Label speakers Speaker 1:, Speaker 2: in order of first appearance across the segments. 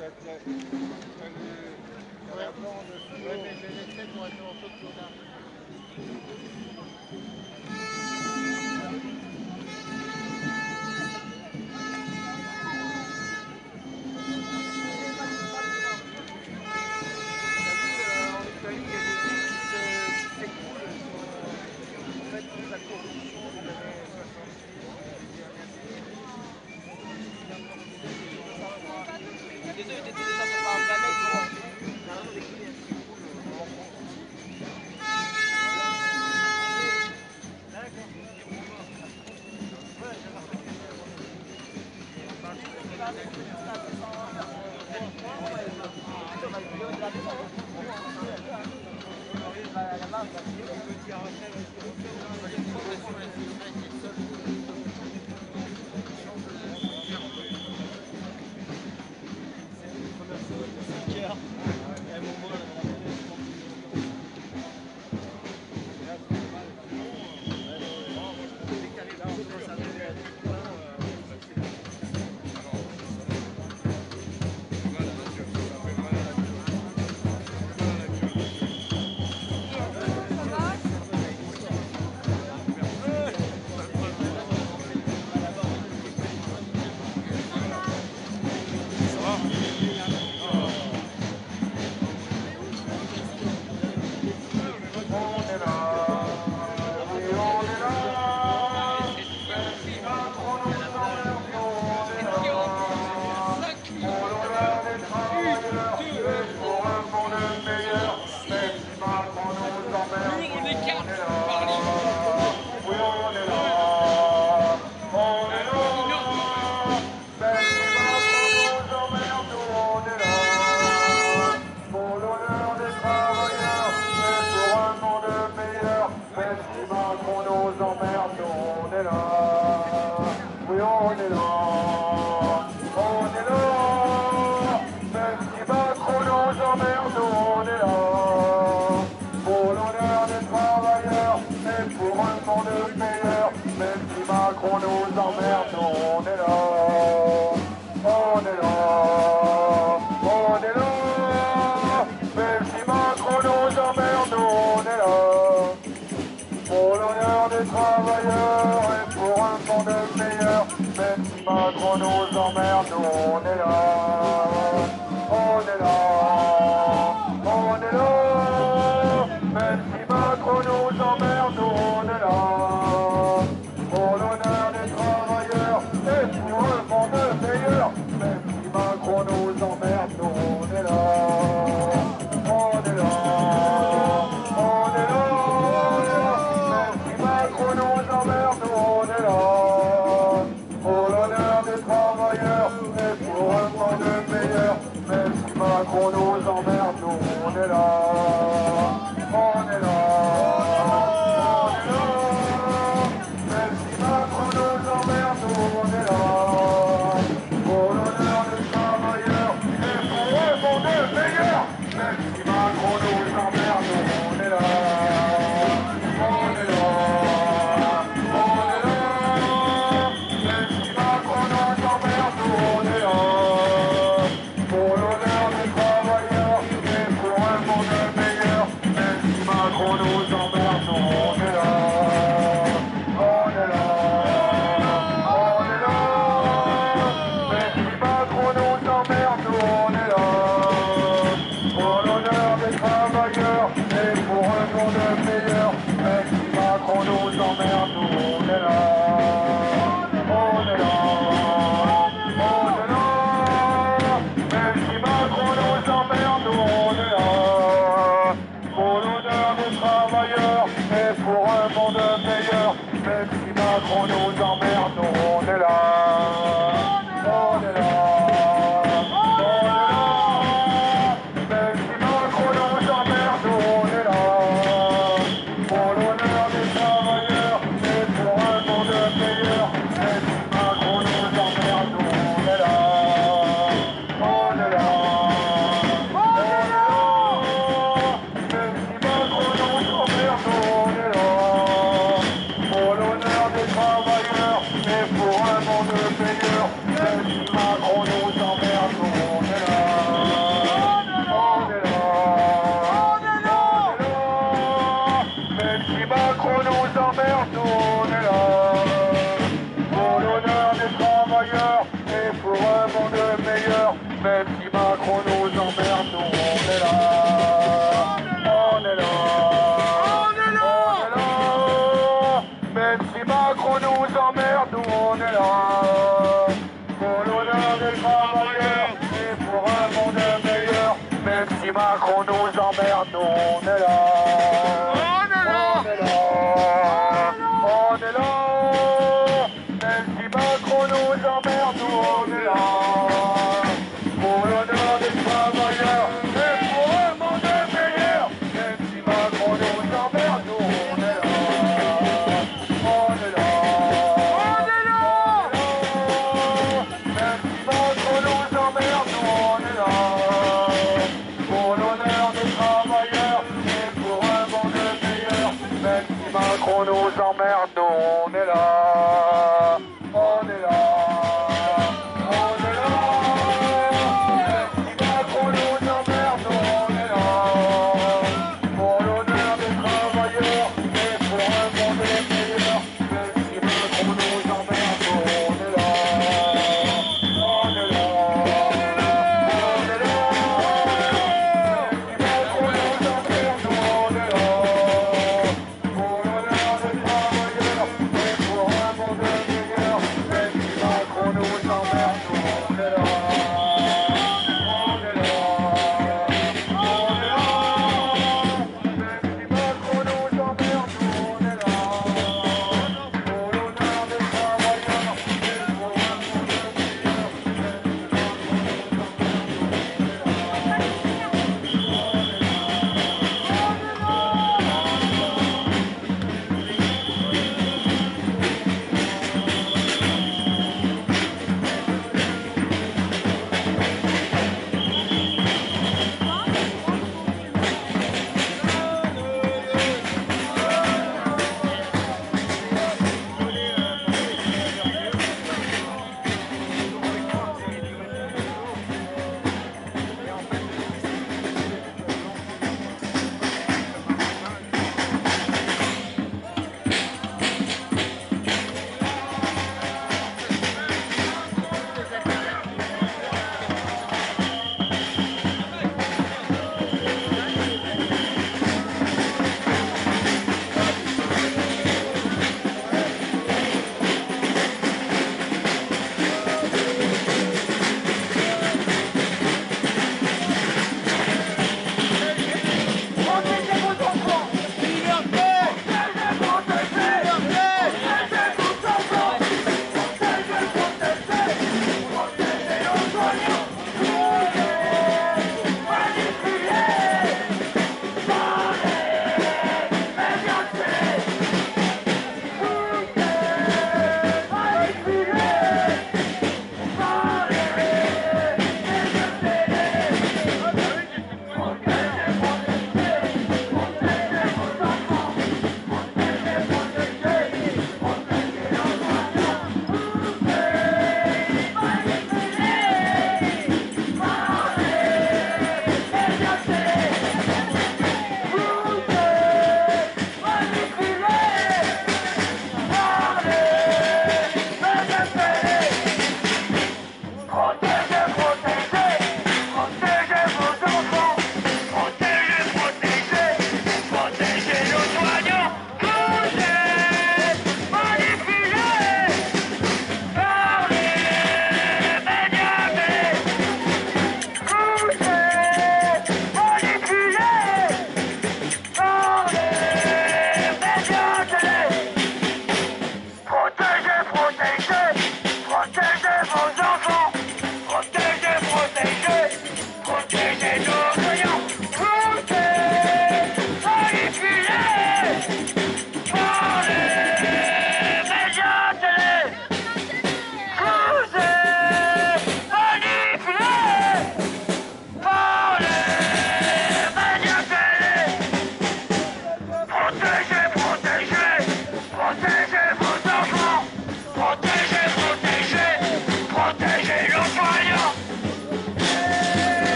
Speaker 1: Euh, il y a des euh, qui s'écoulent, euh, en fait, la corruption.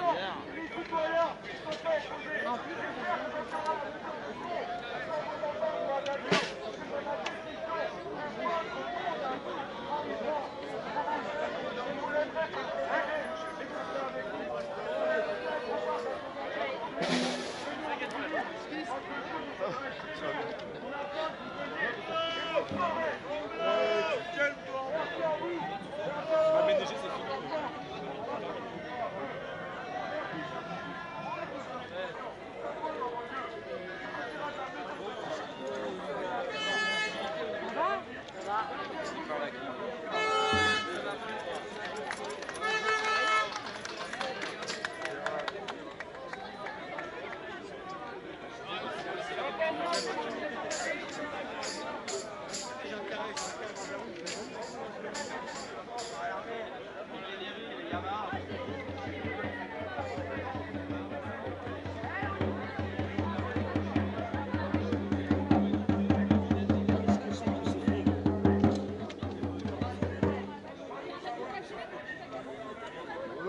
Speaker 2: Heures et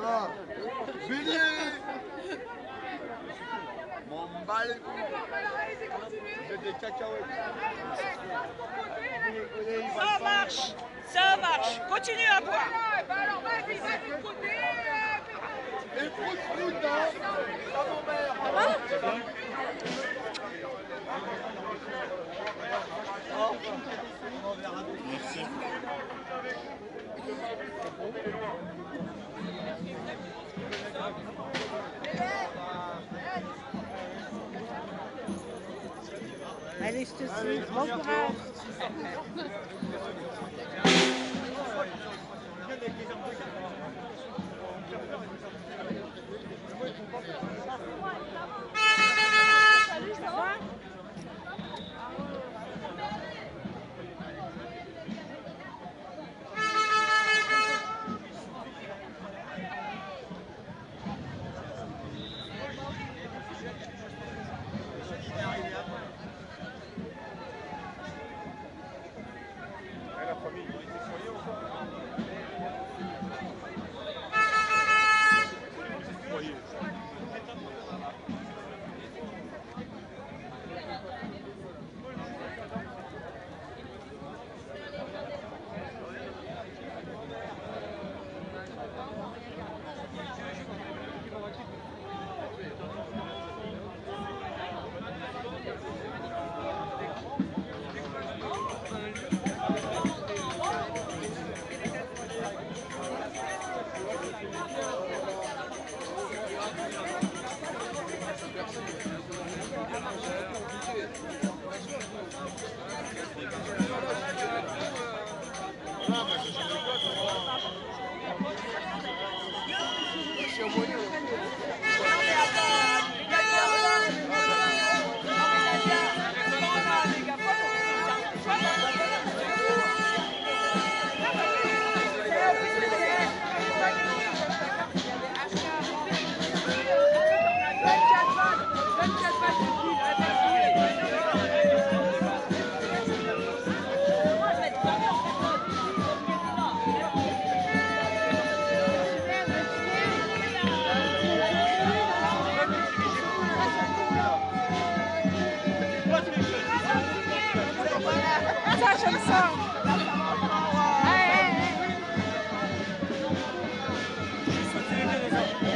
Speaker 3: Voilà. Bélier des cacahuètes.
Speaker 1: Ça marche, ça marche. Continue à boire.
Speaker 3: Et prout prout, hein Ça m'emmerde.
Speaker 4: Allez, je te suis. Bon courage. Ça va? J'aime ça.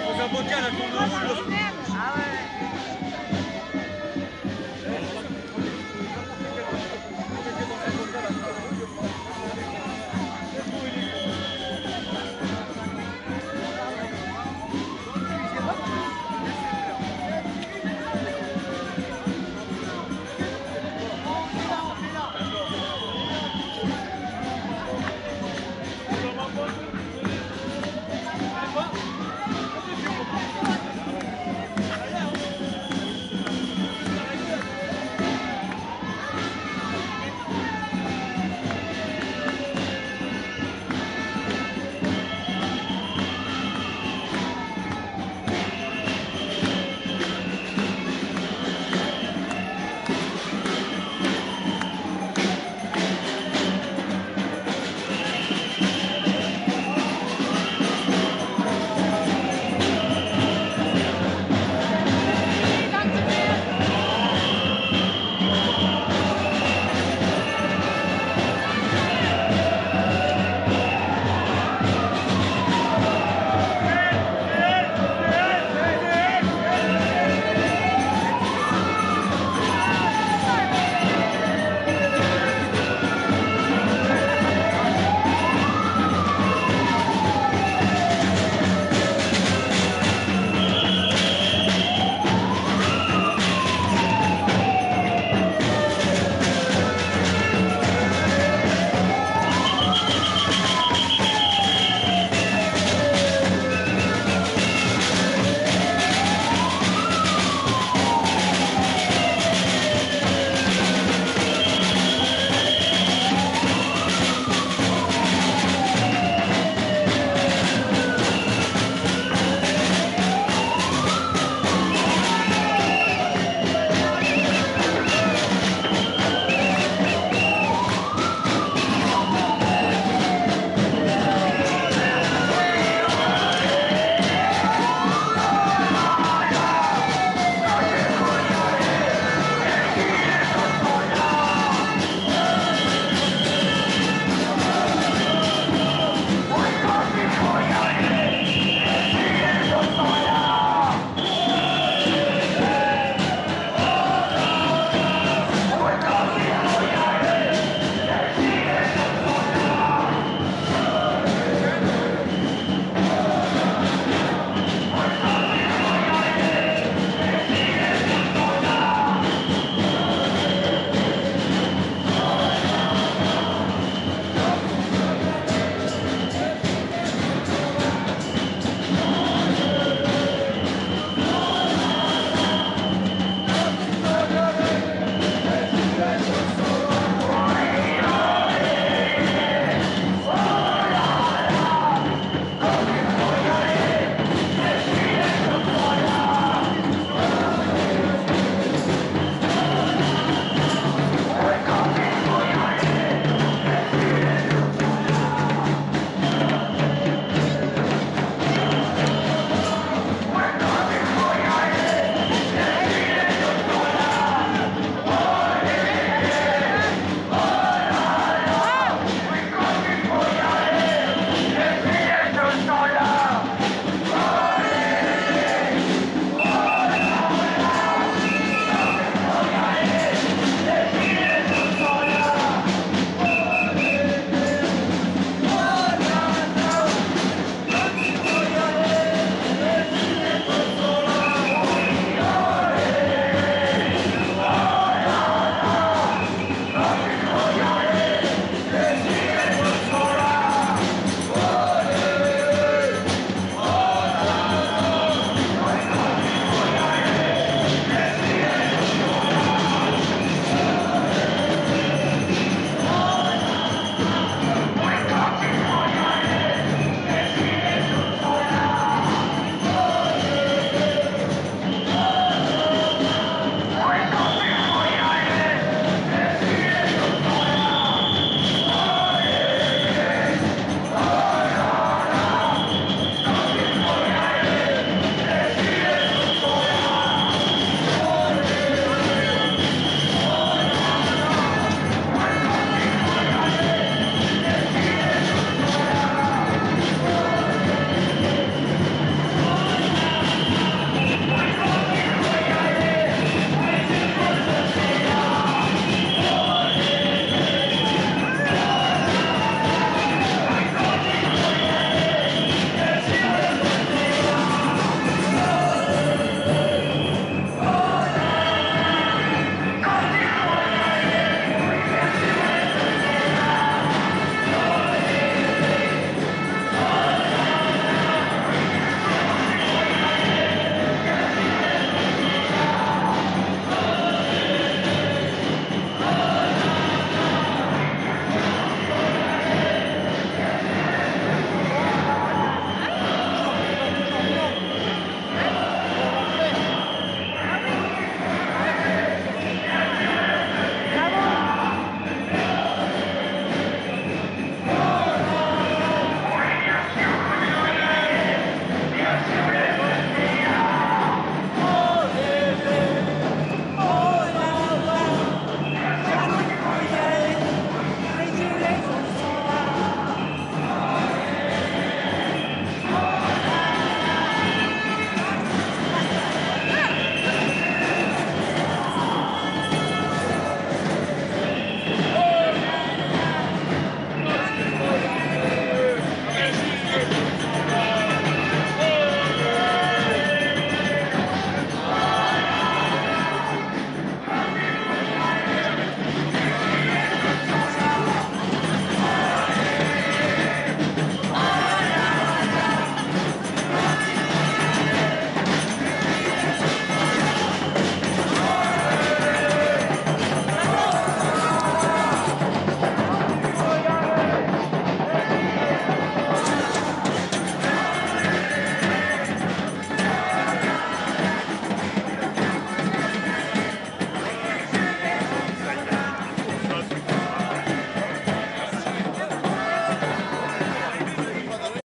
Speaker 2: Aux avocats, la.